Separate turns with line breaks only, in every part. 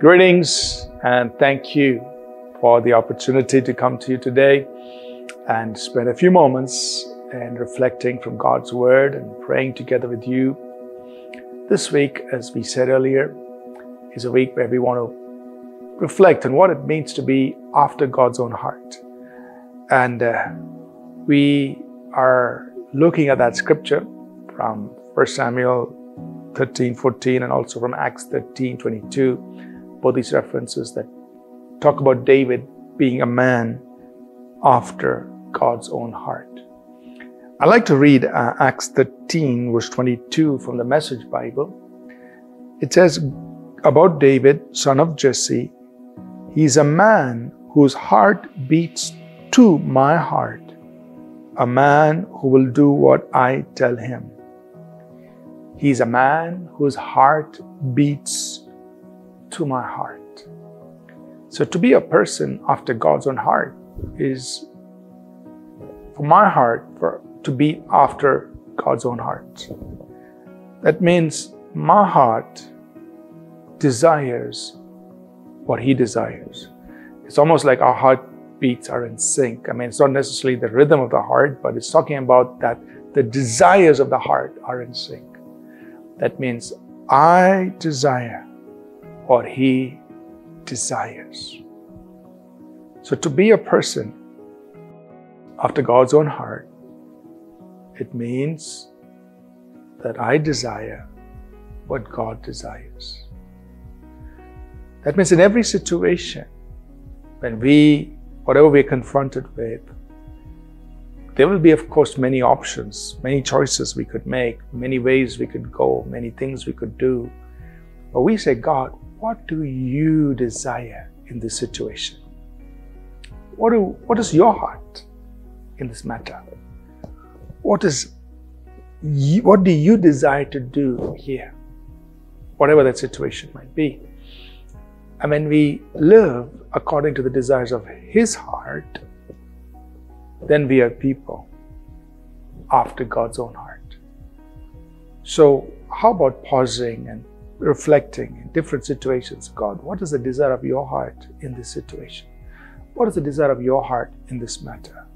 Greetings and thank you for the opportunity to come to you today and spend a few moments and reflecting from God's Word and praying together with you. This week, as we said earlier, is a week where we want to reflect on what it means to be after God's own heart. And uh, we are looking at that scripture from 1 Samuel 13, 14, and also from Acts 13, 22 both these references that talk about David being a man after God's own heart. I like to read uh, Acts 13, verse 22 from the Message Bible. It says about David, son of Jesse, he's a man whose heart beats to my heart, a man who will do what I tell him. He's a man whose heart beats to my heart. So to be a person after God's own heart is for my heart for to be after God's own heart. That means my heart desires what he desires. It's almost like our heartbeats are in sync. I mean, it's not necessarily the rhythm of the heart, but it's talking about that the desires of the heart are in sync. That means I desire what he desires. So, to be a person after God's own heart, it means that I desire what God desires. That means in every situation, when we, whatever we're confronted with, there will be, of course, many options, many choices we could make, many ways we could go, many things we could do. But we say, God, what do you desire in this situation? What, do, what is your heart in this matter? What is what do you desire to do here? Whatever that situation might be. And when we live according to the desires of His heart, then we are people after God's own heart. So, how about pausing and reflecting in different situations God, what is the desire of your heart in this situation? What is the desire of your heart in this matter?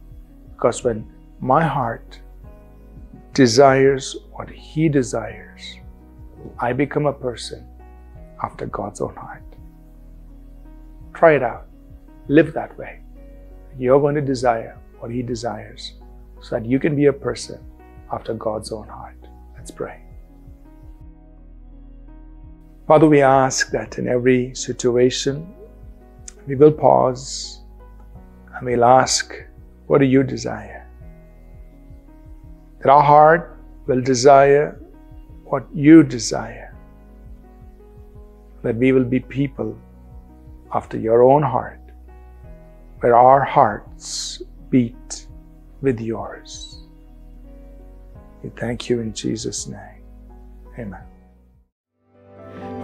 Because when my heart desires what He desires, I become a person after God's own heart. Try it out. Live that way. You're going to desire what He desires so that you can be a person after God's own heart. Let's pray. Father, we ask that in every situation, we will pause and we'll ask, What do you desire? That our heart will desire what you desire. That we will be people after your own heart, where our hearts beat with yours. We thank you in Jesus' name. Amen.